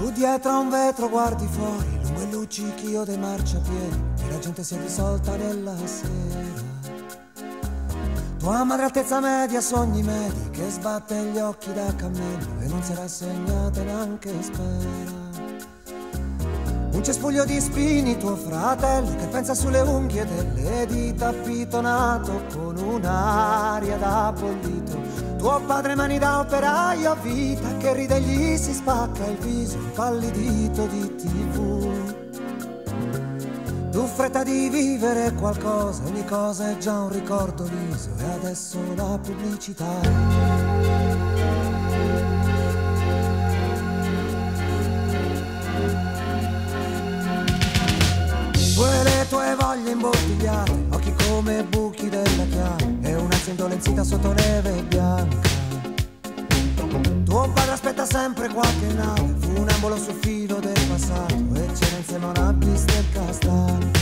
Tu dietro a un vetro guardi fuori, lungo il luccichio dei marciapiedi, e la gente si è dissolta nella sera. Tua madre altezza media, sogni medi, che sbatte gli occhi da cammello e non si rassegnata neanche spera. Un cespuglio di spini, tuo fratello, che pensa sulle unghie delle dita fitonato con un'aria da bollito. Tuo padre mani da operaio a vita, che ride gli si spacca il viso, impallidito di tv. Tu fretta di vivere qualcosa, ogni cosa è già un ricordo viso e adesso la pubblicità. Tu le tue voglie imbottigliate, occhi come buchi della chiave un'ansia indolenzita sotto neve bianca. Tuo padre aspetta sempre qualche nave, funambolo sul filo del passato e c'era insieme a una bistecca stanca.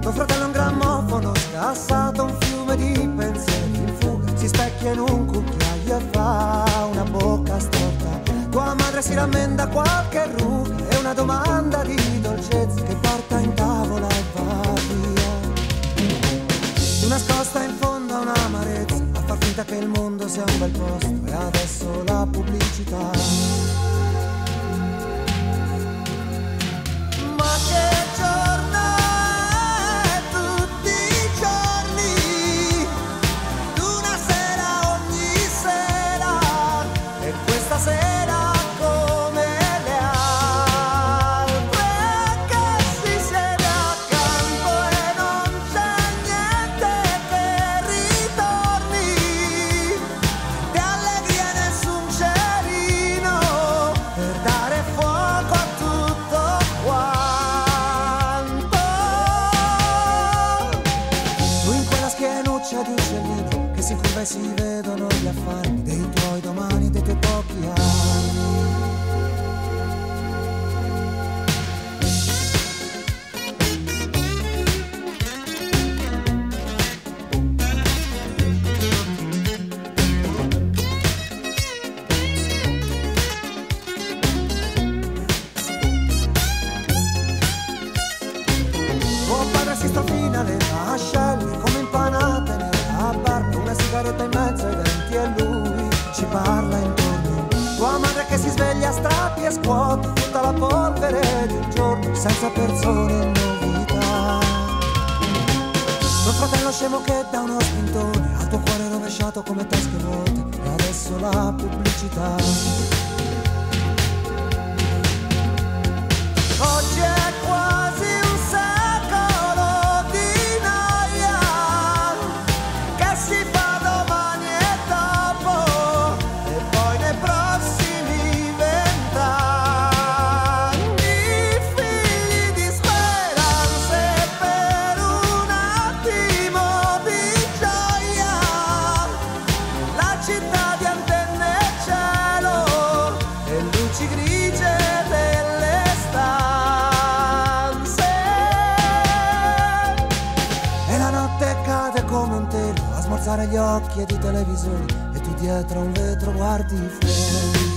Tuo fratello è un grammofono scassato, un fiume di pensieri in fuga, si specchia in un cucchiaio e fa una bocca storta. Tua madre si rammenda qualche ruga e una domanda di dolcezza che porta nascosta in fondo a un'amarezza, a far finta che il mondo sia un bel posto e adesso la pubblicità. Uccellino che si curva e si vedono gli affari dei tuoi domani, dei tuoi pochi anni. Polvere di un giorno Senza persone in novità. Tuo fratello scemo che dà uno spintone Al tuo cuore rovesciato come tasche vuote E adesso la pubblicità. Oggi è gli occhi e di televisori e tu dietro a un vetro guardi fuori